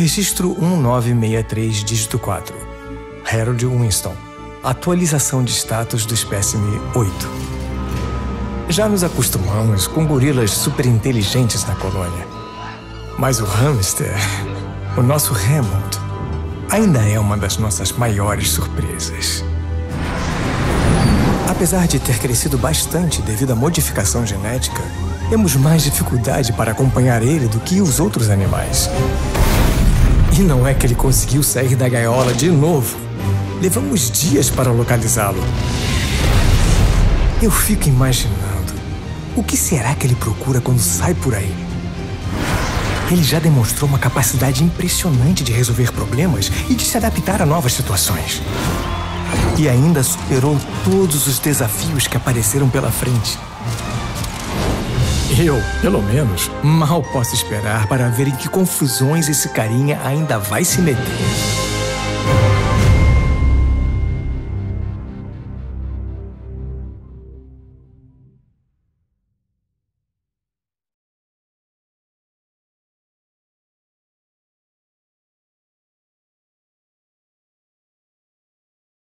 Registro 1963, dígito 4. Harold Winston. Atualização de status do espécime 8. Já nos acostumamos com gorilas superinteligentes na colônia. Mas o hamster, o nosso Hammond, ainda é uma das nossas maiores surpresas. Apesar de ter crescido bastante devido à modificação genética, temos mais dificuldade para acompanhar ele do que os outros animais. E não é que ele conseguiu sair da gaiola de novo. Levamos dias para localizá-lo. Eu fico imaginando o que será que ele procura quando sai por aí. Ele já demonstrou uma capacidade impressionante de resolver problemas e de se adaptar a novas situações. E ainda superou todos os desafios que apareceram pela frente. Eu, pelo menos, mal posso esperar para ver em que confusões esse carinha ainda vai se meter.